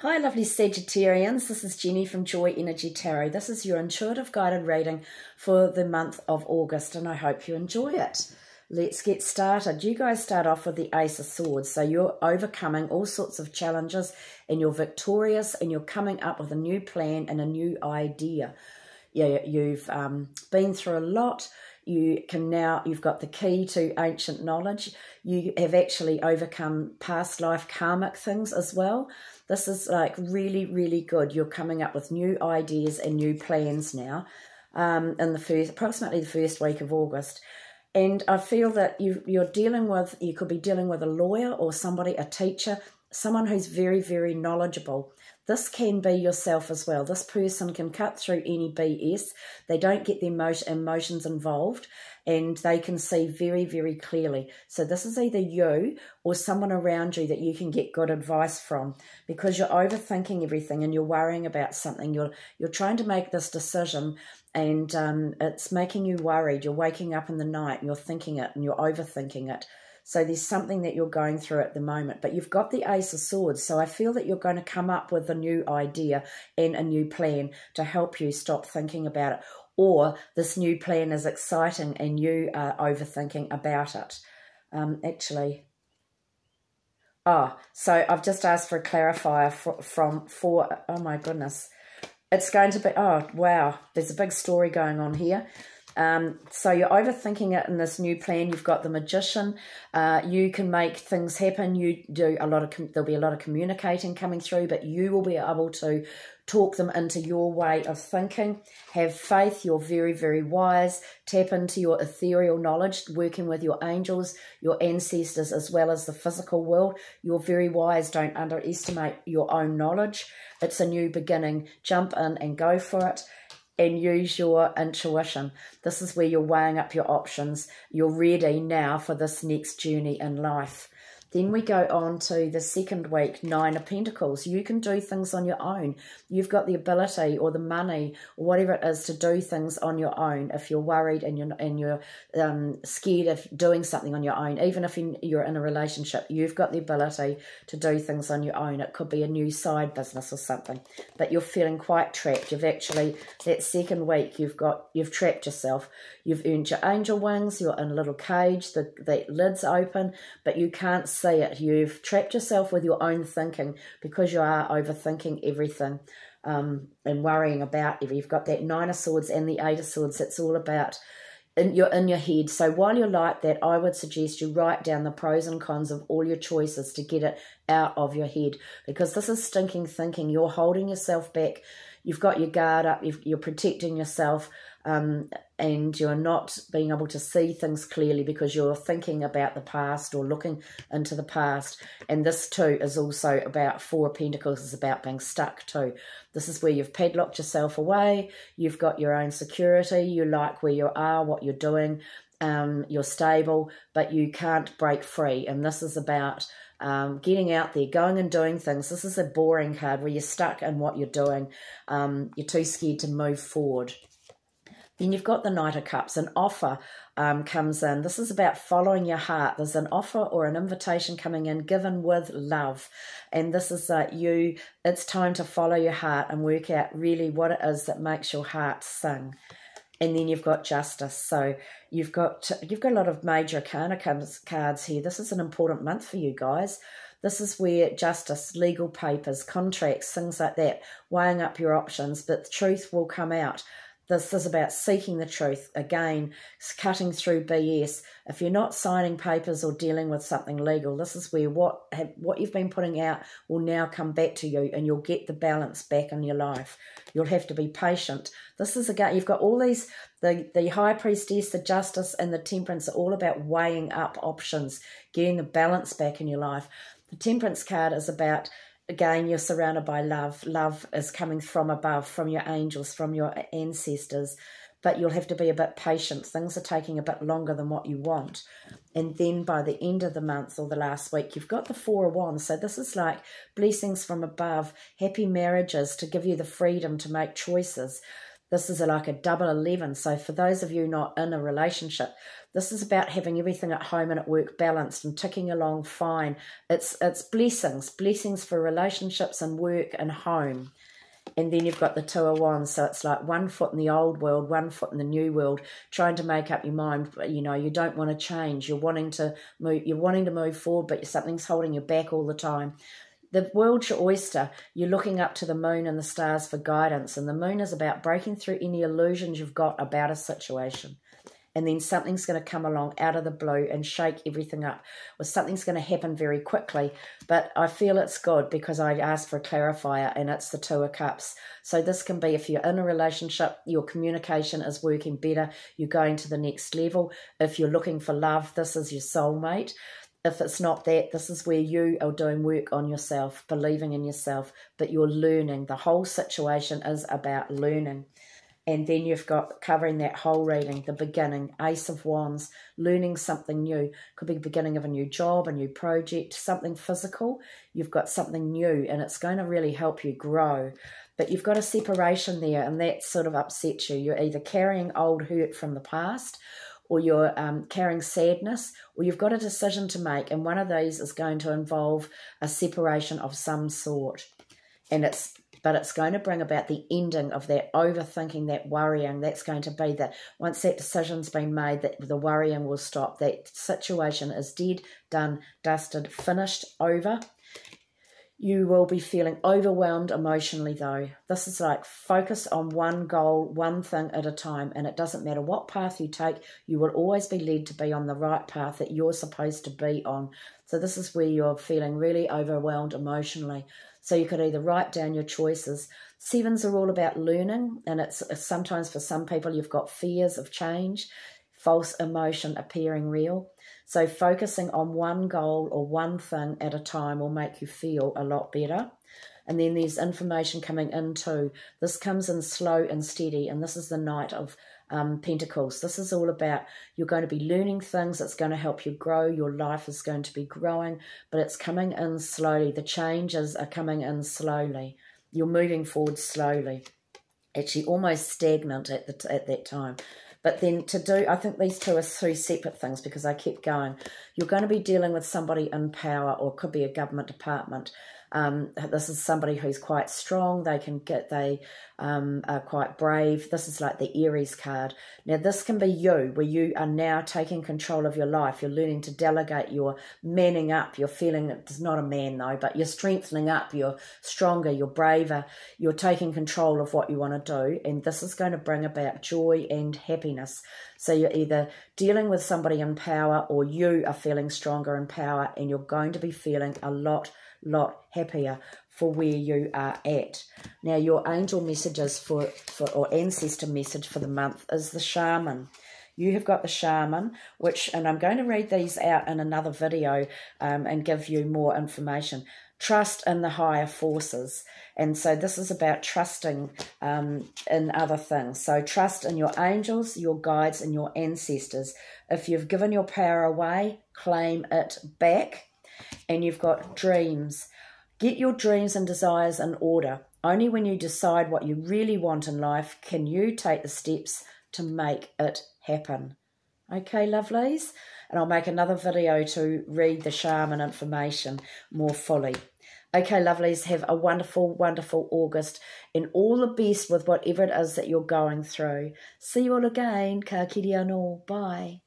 Hi, lovely Sagittarians. This is Jenny from Joy Energy Tarot. This is your intuitive guided reading for the month of August, and I hope you enjoy it. Let's get started. You guys start off with the Ace of Swords. So you're overcoming all sorts of challenges and you're victorious and you're coming up with a new plan and a new idea. Yeah, you've um, been through a lot. You can now, you've got the key to ancient knowledge. You have actually overcome past life karmic things as well. This is like really, really good. You're coming up with new ideas and new plans now um, in the first, approximately the first week of August. And I feel that you, you're dealing with, you could be dealing with a lawyer or somebody, a teacher, someone who's very, very knowledgeable. This can be yourself as well. This person can cut through any BS. They don't get their emotions involved and they can see very, very clearly. So, this is either you or someone around you that you can get good advice from because you're overthinking everything and you're worrying about something. You're, you're trying to make this decision and um, it's making you worried. You're waking up in the night and you're thinking it and you're overthinking it. So there's something that you're going through at the moment, but you've got the Ace of Swords. So I feel that you're going to come up with a new idea and a new plan to help you stop thinking about it. Or this new plan is exciting and you are overthinking about it. Um, actually, oh, so I've just asked for a clarifier for, from for, oh my goodness. It's going to be, oh, wow, there's a big story going on here. Um, so you're overthinking it in this new plan. You've got the magician. Uh, you can make things happen. You do a lot of there'll be a lot of communicating coming through, but you will be able to talk them into your way of thinking. Have faith. You're very very wise. Tap into your ethereal knowledge, working with your angels, your ancestors, as well as the physical world. You're very wise. Don't underestimate your own knowledge. It's a new beginning. Jump in and go for it and use your intuition. This is where you're weighing up your options. You're ready now for this next journey in life. Then we go on to the second week, Nine of Pentacles. You can do things on your own. You've got the ability or the money or whatever it is to do things on your own. If you're worried and you're and you're um, scared of doing something on your own, even if you're in a relationship, you've got the ability to do things on your own. It could be a new side business or something, but you're feeling quite trapped. You've actually that second week you've got you've trapped yourself. You've earned your angel wings. You're in a little cage. The the lid's open, but you can't see it. You've trapped yourself with your own thinking because you are overthinking everything um, and worrying about everything. You've got that Nine of Swords and the Eight of Swords. It's all about in your in your head. So while you're like that, I would suggest you write down the pros and cons of all your choices to get it out of your head because this is stinking thinking. You're holding yourself back. You've got your guard up. you are protecting yourself um, and you're not being able to see things clearly because you're thinking about the past or looking into the past. And this too is also about Four of Pentacles, is about being stuck too. This is where you've padlocked yourself away, you've got your own security, you like where you are, what you're doing, um, you're stable, but you can't break free. And this is about um, getting out there, going and doing things. This is a boring card where you're stuck in what you're doing. Um, you're too scared to move forward. Then you've got the Knight of Cups. An offer um, comes in. This is about following your heart. There's an offer or an invitation coming in given with love. And this is that uh, you, it's time to follow your heart and work out really what it is that makes your heart sing. And then you've got justice. So you've got you've got a lot of major arcana cards here. This is an important month for you guys. This is where justice, legal papers, contracts, things like that, weighing up your options, but the truth will come out. This is about seeking the truth. Again, cutting through BS. If you're not signing papers or dealing with something legal, this is where what have, what you've been putting out will now come back to you, and you'll get the balance back in your life. You'll have to be patient. This is again, you've got all these the the high priestess, the justice, and the temperance are all about weighing up options, getting the balance back in your life. The temperance card is about again, you're surrounded by love. Love is coming from above, from your angels, from your ancestors. But you'll have to be a bit patient. Things are taking a bit longer than what you want. And then by the end of the month or the last week, you've got the Four of Wands. So this is like blessings from above, happy marriages to give you the freedom to make choices. This is like a double 11. So for those of you not in a relationship, This is about having everything at home and at work balanced and ticking along fine. It's it's blessings, blessings for relationships and work and home. And then you've got the two oh of wands, so it's like one foot in the old world, one foot in the new world, trying to make up your mind. You know, you don't want to change. You're wanting to move. You're wanting to move forward, but something's holding you back all the time the world's your oyster. You're looking up to the moon and the stars for guidance, and the moon is about breaking through any illusions you've got about a situation. And then something's going to come along out of the blue and shake everything up, or something's going to happen very quickly. But I feel it's good because I asked for a clarifier, and it's the Two of Cups. So this can be if you're in a relationship, your communication is working better, you're going to the next level. If you're looking for love, this is your soulmate if it's not that, this is where you are doing work on yourself, believing in yourself, but you're learning. The whole situation is about learning. And then you've got covering that whole reading, the beginning, Ace of Wands, learning something new. Could be the beginning of a new job, a new project, something physical. You've got something new, and it's going to really help you grow. But you've got a separation there, and that sort of upsets you. You're either carrying old hurt from the past, or you're um, carrying sadness, or you've got a decision to make, and one of these is going to involve a separation of some sort. And it's but it's going to bring about the ending of that overthinking, that worrying. That's going to be that once that decision's been made, that the worrying will stop. That situation is dead, done, dusted, finished, over. You will be feeling overwhelmed emotionally, though. This is like focus on one goal, one thing at a time, and it doesn't matter what path you take, you will always be led to be on the right path that you're supposed to be on. So, this is where you're feeling really overwhelmed emotionally. So, you could either write down your choices. Sevens are all about learning, and it's uh, sometimes for some people you've got fears of change, false emotion appearing real. So, focusing on one goal or one thing at a time will make you feel a lot better. And then there's information coming in too. This comes in slow and steady, and this is the Knight of um, Pentacles. This is all about you're going to be learning things that's going to help you grow. Your life is going to be growing, but it's coming in slowly. The changes are coming in slowly. You're moving forward slowly, actually almost stagnant at the at that time. But then to do, I think these two are two separate things because I keep going. You're going to be dealing with somebody in power or could be a government department um, this is somebody who's quite strong. They can get, they um, are quite brave. This is like the Aries card. Now, this can be you, where you are now taking control of your life. You're learning to delegate. You're manning up. You're feeling it's not a man though, but you're strengthening up. You're stronger. You're braver. You're taking control of what you want to do, and this is going to bring about joy and happiness. So you're either dealing with somebody in power, or you are feeling stronger in power, and you're going to be feeling a lot lot happier for where you are at. Now, your angel messages for, for or ancestor message for the month is the shaman. You have got the shaman, which, and I'm going to read these out in another video um, and give you more information. Trust in the higher forces. And so this is about trusting um, in other things. So trust in your angels, your guides, and your ancestors. If you've given your power away, claim it back and you've got dreams. Get your dreams and desires in order. Only when you decide what you really want in life can you take the steps to make it happen. Okay, lovelies? And I'll make another video to read the shaman information more fully. Okay, lovelies, have a wonderful, wonderful August and all the best with whatever it is that you're going through. See you all again. Ka kite anō. Bye.